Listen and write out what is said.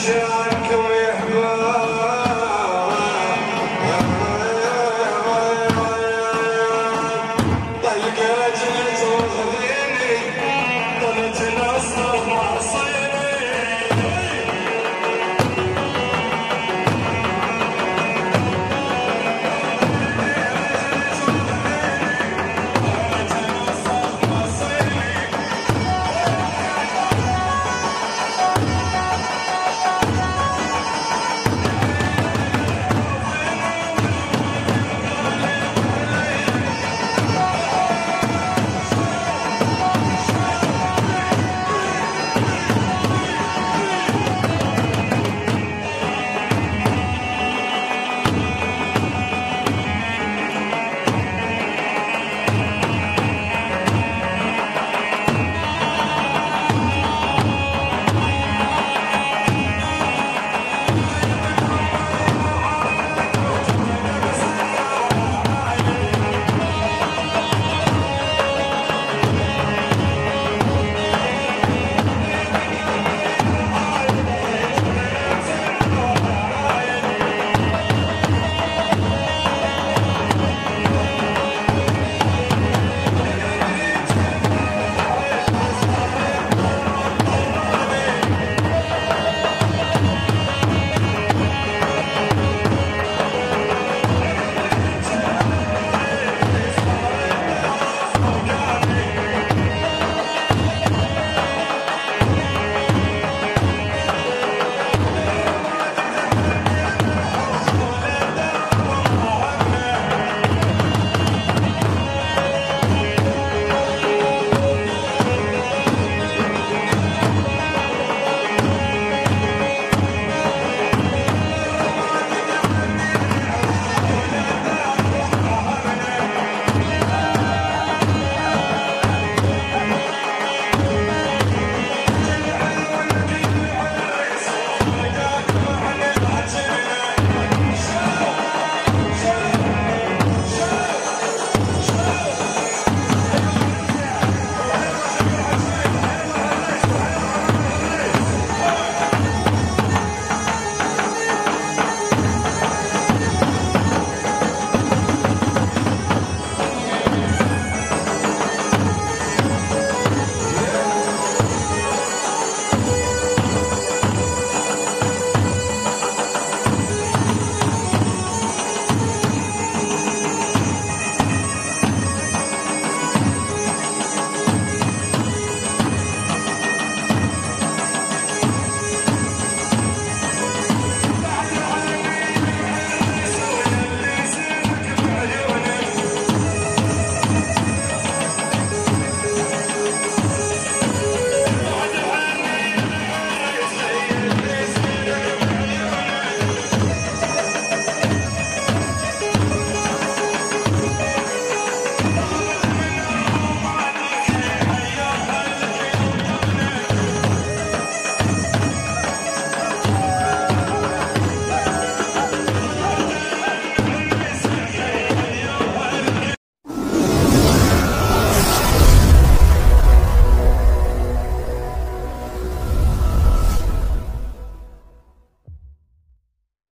Russia.